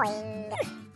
ポイング